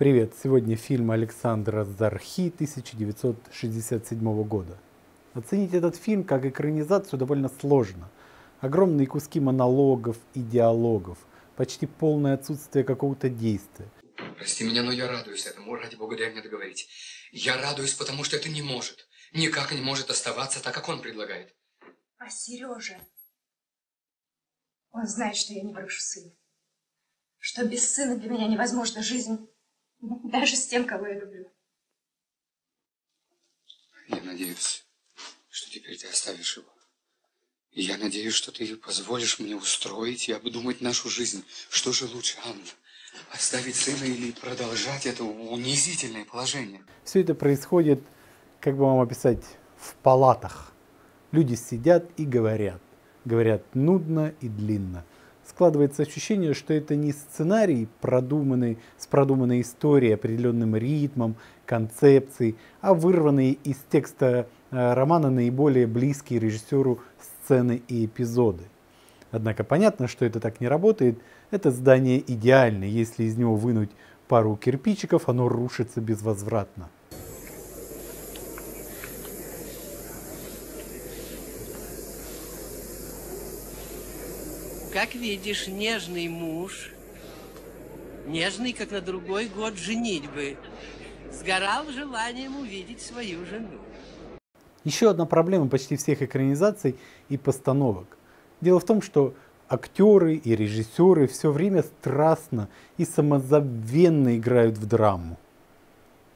Привет! Сегодня фильм Александра Зархи 1967 года. Оценить этот фильм как экранизацию довольно сложно. Огромные куски монологов и диалогов, почти полное отсутствие какого-то действия. Прости меня, но я радуюсь этому. Ради бога, дай мне договорить. Я радуюсь, потому что это не может. Никак не может оставаться так, как он предлагает. А Сережа, он знает, что я не брошу сына. Что без сына для меня невозможна жизнь. Даже с тем, кого я люблю. Я надеюсь, что теперь ты оставишь его. И я надеюсь, что ты позволишь мне устроить и обдумать нашу жизнь. Что же лучше, Анна? Оставить сына или продолжать это унизительное положение? Все это происходит, как бы вам описать, в палатах. Люди сидят и говорят. Говорят нудно и длинно складывается ощущение, что это не сценарий, продуманный, с продуманной историей, определенным ритмом, концепцией, а вырванные из текста э, романа наиболее близкие режиссеру сцены и эпизоды. Однако понятно, что это так не работает. Это здание идеально. Если из него вынуть пару кирпичиков, оно рушится безвозвратно. Как видишь, нежный муж, нежный, как на другой год женитьбы, сгорал желанием увидеть свою жену. Еще одна проблема почти всех экранизаций и постановок. Дело в том, что актеры и режиссеры все время страстно и самозабвенно играют в драму.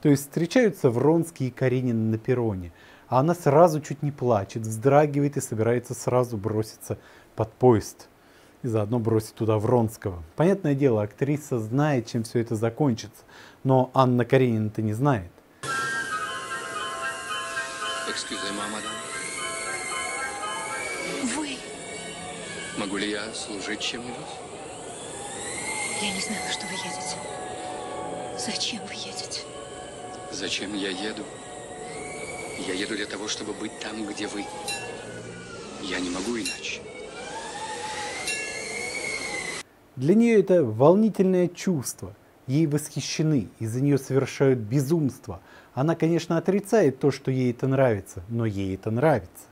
То есть встречаются Вронский и Каренин на перроне, а она сразу чуть не плачет, вздрагивает и собирается сразу броситься под поезд и заодно бросить туда Вронского. Понятное дело, актриса знает, чем все это закончится, но Анна Каренина-то не знает. Вы? Могу ли я служить чем-нибудь? Я не знала, что вы едете. Зачем вы едете? Зачем я еду? Я еду для того, чтобы быть там, где вы. Я не могу иначе. Для нее это волнительное чувство. Ей восхищены, из-за нее совершают безумство. Она, конечно, отрицает то, что ей это нравится, но ей это нравится.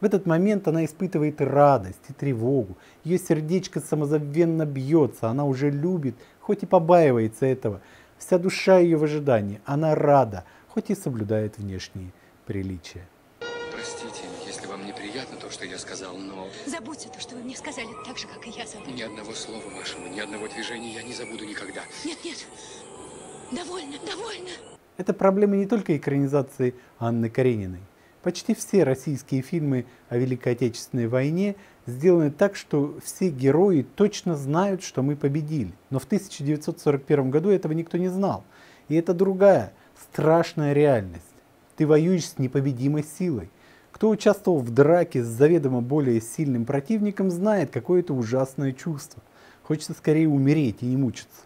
В этот момент она испытывает радость и тревогу. Ее сердечко самозабвенно бьется, она уже любит, хоть и побаивается этого. Вся душа ее в ожидании, она рада, хоть и соблюдает внешние приличия что я сказал, но... Забудьте то, что вы мне сказали, так же, как и я забуду. Ни одного слова вашего, ни одного движения я не забуду никогда. Нет, нет, довольно, довольно. Это проблема не только экранизации Анны Карениной. Почти все российские фильмы о Великой Отечественной войне сделаны так, что все герои точно знают, что мы победили. Но в 1941 году этого никто не знал. И это другая, страшная реальность. Ты воюешь с непобедимой силой. Кто участвовал в драке с заведомо более сильным противником, знает, какое это ужасное чувство. Хочется скорее умереть и не мучиться.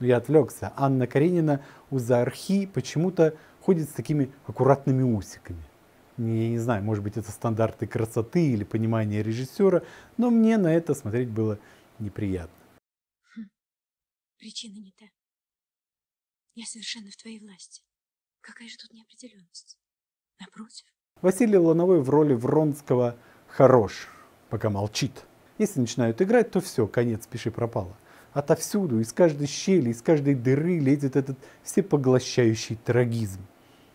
Но я отвлекся. Анна Каренина у Заархи почему-то ходит с такими аккуратными усиками. Я не знаю, может быть это стандарты красоты или понимание режиссера, но мне на это смотреть было неприятно. Хм. Причина не та. Я совершенно в твоей власти. Какая же тут неопределенность? Напротив, Василий Лановой в роли Вронского хорош, пока молчит. Если начинают играть, то все, конец, пиши пропало. Отовсюду, из каждой щели, из каждой дыры лезет этот всепоглощающий трагизм.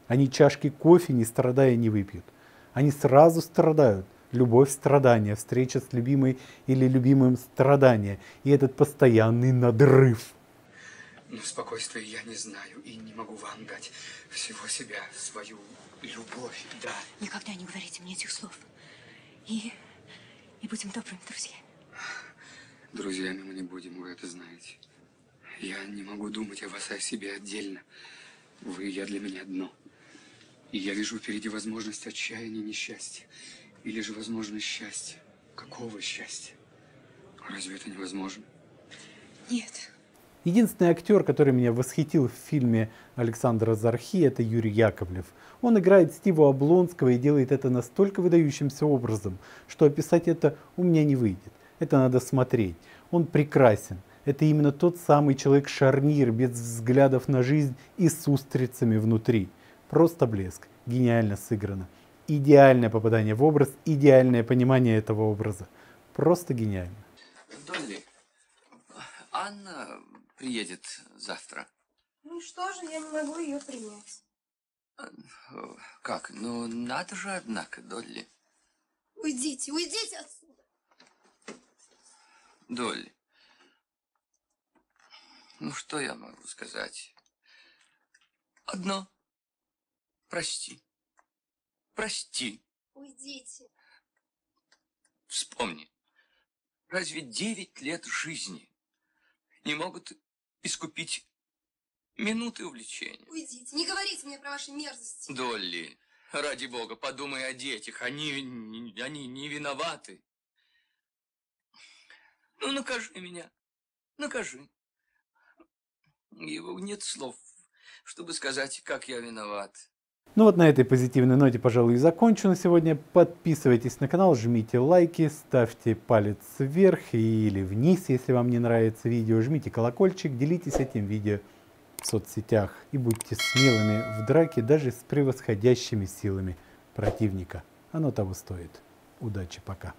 Они чашки кофе, не страдая, не выпьют. Они сразу страдают. Любовь, страдания, встреча с любимой или любимым страдания. И этот постоянный надрыв – но спокойствия я не знаю и не могу вам дать всего себя, свою любовь, да. Никогда не говорите мне этих слов. И, и будем добрыми друзьями. Друзьями мы не будем, вы это знаете. Я не могу думать о вас и о себе отдельно. Вы и я для меня одно. И я вижу впереди возможность отчаяния и несчастья. Или же возможность счастья. Какого счастья? Разве это невозможно? Нет. Единственный актер, который меня восхитил в фильме Александра Зархи, это Юрий Яковлев. Он играет Стива Облонского и делает это настолько выдающимся образом, что описать это у меня не выйдет. Это надо смотреть. Он прекрасен. Это именно тот самый человек-шарнир, без взглядов на жизнь и с устрицами внутри. Просто блеск. Гениально сыграно. Идеальное попадание в образ, идеальное понимание этого образа. Просто гениально. Долли, Анна приедет завтра. Ну что же, я не могу ее принять. Как? Ну, надо же, однако, Долли. Уйдите, уйдите отсюда. Долли. Ну, что я могу сказать? Одно. Прости. Прости. Уйдите. Вспомни. Разве девять лет жизни не могут искупить минуты увлечения? Уйдите. Не говорите мне про ваши мерзости. Долли, ради бога, подумай о детях. Они, они не виноваты. Ну, накажи меня. Накажи. Его нет слов, чтобы сказать, как я виноват. Ну вот на этой позитивной ноте, пожалуй, и закончу на сегодня. Подписывайтесь на канал, жмите лайки, ставьте палец вверх или вниз, если вам не нравится видео. Жмите колокольчик, делитесь этим видео в соцсетях и будьте смелыми в драке даже с превосходящими силами противника. Оно того стоит. Удачи, пока.